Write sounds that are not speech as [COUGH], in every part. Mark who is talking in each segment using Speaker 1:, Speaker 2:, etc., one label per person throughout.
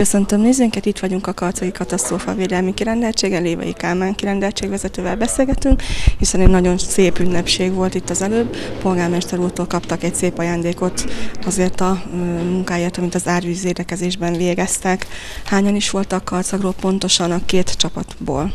Speaker 1: Köszöntöm nézőinket, itt vagyunk a Karcai Katasztrófa Védelmi Kirendeltségen, Lévai Kálmán kirendeltségvezetővel beszélgetünk, hiszen egy nagyon szép ünnepség volt itt az előbb. Polgármester úrtól kaptak egy szép ajándékot azért a munkáját, amit az árvíz érdekezésben végeztek. Hányan is voltak Karcagról pontosan a két csapatból?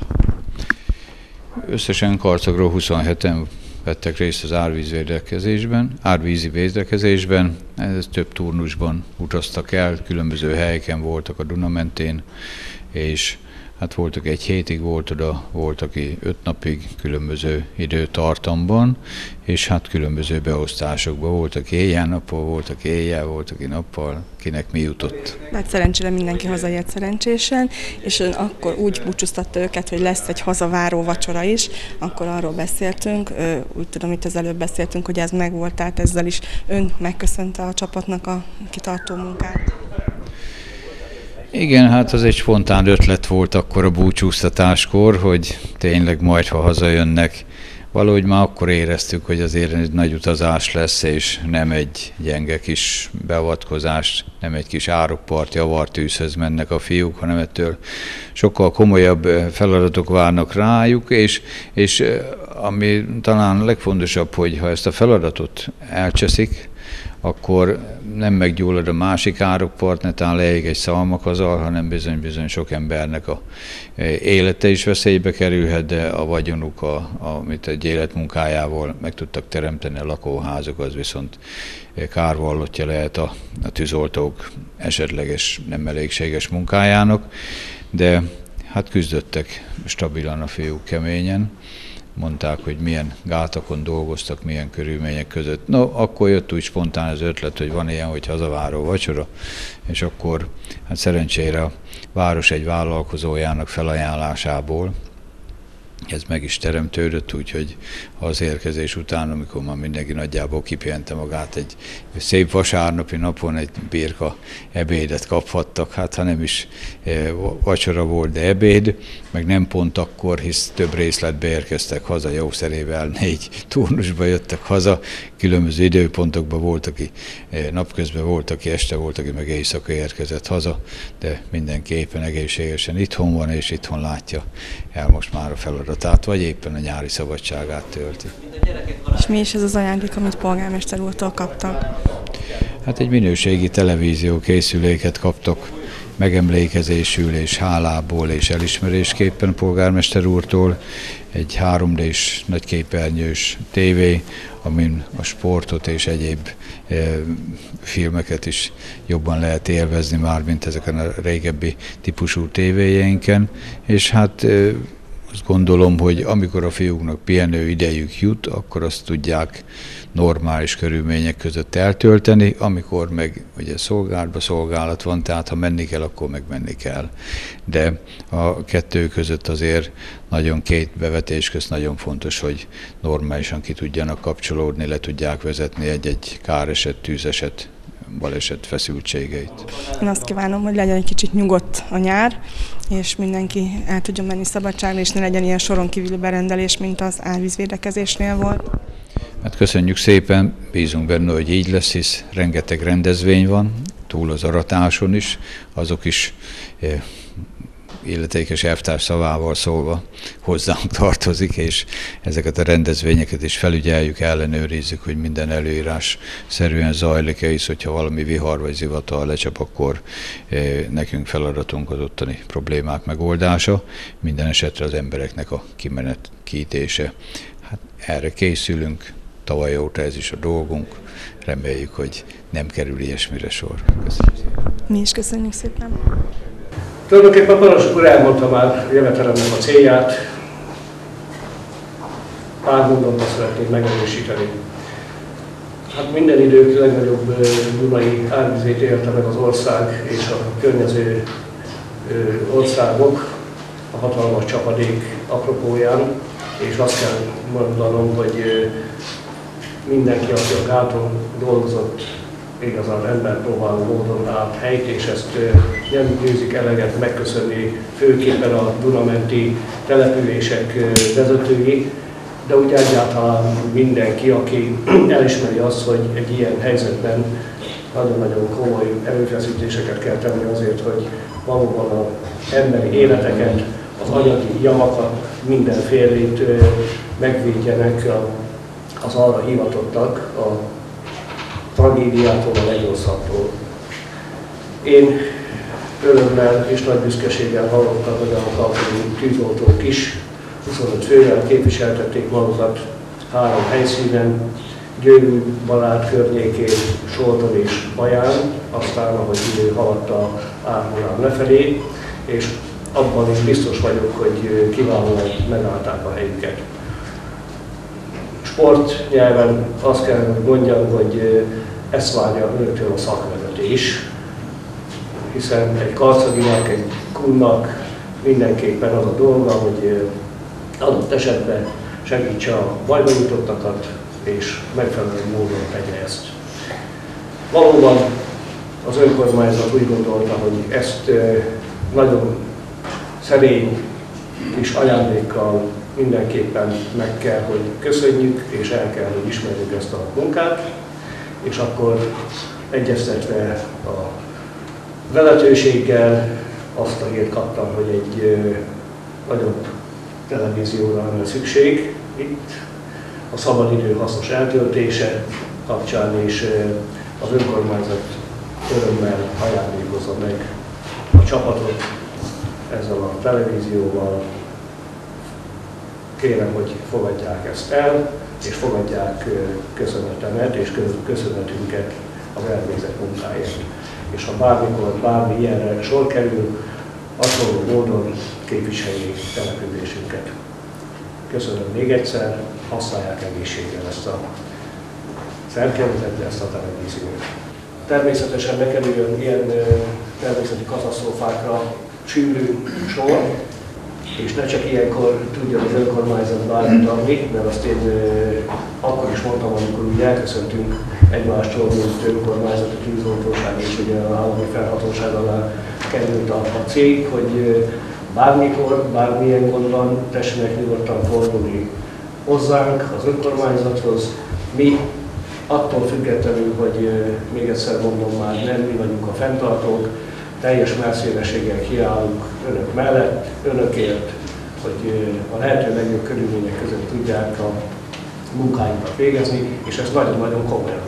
Speaker 2: Összesen Karcagról 27-en vettek részt az árvízvédekezésben, árvízi védekezésben, ez több turnusban utaztak el, különböző helyeken voltak a Duna mentén, és hát voltak egy hétig, volt oda, volt, aki öt napig különböző időtartamban, és hát különböző beosztásokban volt, aki éjjel-nappal, volt, aki éjjel, volt, aki nappal, kinek mi jutott.
Speaker 1: Hát szerencsére mindenki hazajött szerencsésen, és ön akkor úgy búcsúztatta őket, hogy lesz egy hazaváró vacsora is, akkor arról beszéltünk, úgy tudom, itt az előbb beszéltünk, hogy ez megvolt, tehát ezzel is ön megköszönte a csapatnak a kitartó munkát.
Speaker 2: Igen, hát az egy spontán ötlet volt akkor a búcsúztatáskor, hogy tényleg majd, ha hazajönnek, valahogy már akkor éreztük, hogy azért egy nagy utazás lesz, és nem egy gyenge kis beavatkozás, nem egy kis árukpart, javartűzhöz mennek a fiúk, hanem ettől sokkal komolyabb feladatok várnak rájuk, és, és ami talán legfontosabb, hogy ha ezt a feladatot elcseszik, akkor nem meggyullad a másik árokpart, netán leég egy szalmakazal, hanem bizony-bizony sok embernek a e, élete is veszélybe kerülhet, de a vagyonuk, a, amit egy életmunkájával meg tudtak teremteni a lakóházok, az viszont kárvallottja lehet a, a tűzoltók esetleges nem elégséges munkájának, de hát küzdöttek stabilan a fiúk keményen mondták, hogy milyen gátokon dolgoztak, milyen körülmények között. No, akkor jött úgy spontán az ötlet, hogy van ilyen, hogy hazaváró vacsora, és akkor hát szerencsére a város egy vállalkozójának felajánlásából ez meg is teremtődött, úgyhogy az érkezés után, amikor már mindenki nagyjából kipihente magát, egy szép vasárnapi napon egy birka ebédet kaphattak, hát ha nem is e, vacsora volt, de ebéd, meg nem pont akkor, hisz több részletbe érkeztek haza, jószerével négy turnusba jöttek haza, különböző időpontokban volt, aki e, napközben volt, aki este volt, aki meg éjszaka érkezett haza, de mindenki éppen egészségesen itthon van, és itthon látja el most már a feladatát, vagy éppen a nyári szabadságát tölti.
Speaker 1: És mi is ez az ajándék, amit polgármester úrtól kaptak?
Speaker 2: Hát egy minőségi televízió készüléket kaptok megemlékezésül és hálából és elismerésképpen polgármester úrtól egy 3D-s nagyképernyős tévé, amin a sportot és egyéb e, filmeket is jobban lehet élvezni már, mint ezeken a régebbi típusú tévéjeinken, és hát e, azt gondolom, hogy amikor a fiúknak pihenő idejük jut, akkor azt tudják normális körülmények között eltölteni, amikor meg ugye szolgálatba szolgálat van, tehát ha menni kell, akkor meg menni kell. De a kettő között azért nagyon két bevetés közt nagyon fontos, hogy normálisan ki tudjanak kapcsolódni, le tudják vezetni egy-egy káreset, tűzeset baleset feszültségeit.
Speaker 1: Én azt kívánom, hogy legyen egy kicsit nyugodt a nyár, és mindenki el tudjon menni szabadságra, és ne legyen ilyen soron kívüli berendelés, mint az árvízvédekezésnél volt.
Speaker 2: Hát köszönjük szépen, bízunk benne, hogy így lesz, hisz rengeteg rendezvény van, túl az aratáson is, azok is eh, illetékes elvtárs szavával szólva hozzánk tartozik, és ezeket a rendezvényeket is felügyeljük, ellenőrizzük, hogy minden előírás szerűen zajlik-e, hisz hogyha valami vihar vagy zivatar lecsap, akkor eh, nekünk feladatunk az ottani problémák megoldása, minden esetre az embereknek a kimenet kiítése. Hát erre készülünk, tavaly óta ez is a dolgunk, reméljük, hogy nem kerül ilyesmire sor.
Speaker 1: Szépen. Mi is köszönjük szépen.
Speaker 3: Tulajdonképpen parancsok úr elmondta már jövetelemnek a célját, pár mondatban szeretnék megerősíteni. Hát minden idők legnagyobb Dunai árvizét élte meg az ország és a környező országok a hatalmas csapadék apropóján, és azt kell mondanom, hogy mindenki, aki a gáton dolgozott, igazán ember próbáló módon állt helyt, és ezt nem győzik eleget megköszönni főképpen a Dunamenti települések vezetői, de úgy egyáltalán mindenki, aki [CLEARS THROAT] elismeri azt, hogy egy ilyen helyzetben nagyon-nagyon komoly erőfeszítéseket kell tenni azért, hogy valóban az emberi életeket, az anyagi javakat, mindenfélét megvédjenek az arra hivatottak a tragédiától, a legrosszabbtól. Én örömmel és nagy büszkeséggel hallottam, hogy a kalkoni tűzoltók is 25 fővel képviseltették magukat három helyszínen, Győrű, Balát környékén, Solton és Baján, aztán ahogy idő haladt a árvonal lefelé, és abban is biztos vagyok, hogy kiválóan megállták a helyüket. Sport nyelven azt kell, hogy mondjam, hogy ezt várja önöktől a szakvezetés, hiszen egy karcaginak, egy kunnak mindenképpen az a dolga, hogy adott esetben segítse a bajba jutottakat, és megfelelő módon tegye ezt. Valóban az önkormányzat úgy gondolta, hogy ezt nagyon szerény kis ajándékkal mindenképpen meg kell, hogy köszönjük, és el kell, hogy ismerjük ezt a munkát, és akkor egyeztetve a vezetőséggel azt a hírt kaptam, hogy egy nagyobb televízióra lenne szükség itt, a szabadidő hasznos eltöltése kapcsán, és az önkormányzat örömmel ajándékozza meg a csapatot ezzel a televízióval. Kérem, hogy fogadják ezt el, és fogadják köszönetemet és köszönetünket a elvégzett munkáért. És ha bármikor bármi ilyenre sor kerül, hasonló módon képviseljék településünket. Köszönöm még egyszer, használják egészséggel ezt a szerkezetet, ezt a televíziót. Természetesen ne kerüljön ilyen természeti katasztrófákra sűrű sor, és ne csak ilyenkor tudja az önkormányzat bármit adni, mert azt én akkor is mondtam, amikor úgy elköszöntünk egymástól, mint önkormányzati tűzoltóság és ugye az állami felhatóság alá került a, a cég, hogy bármikor, bármilyen gond van, tessenek nyugodtan fordulni hozzánk, az önkormányzathoz. Mi attól függetlenül, hogy még egyszer mondom már, nem mi vagyunk a fenntartók, teljes melszélességgel kiállunk önök mellett, önökért, hogy a lehető legjobb körülmények között tudják a munkájukat végezni, és ezt nagyon-nagyon komolyan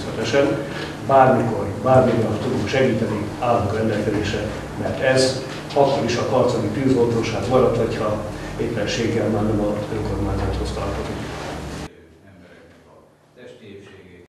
Speaker 3: természetesen. Bármikor, bármikor tudunk segíteni, állunk rendelkezésre, mert ez akkor is a karcagi tűzoltóság maradt, hogyha éppenséggel már nem a önkormányzathoz tartozik.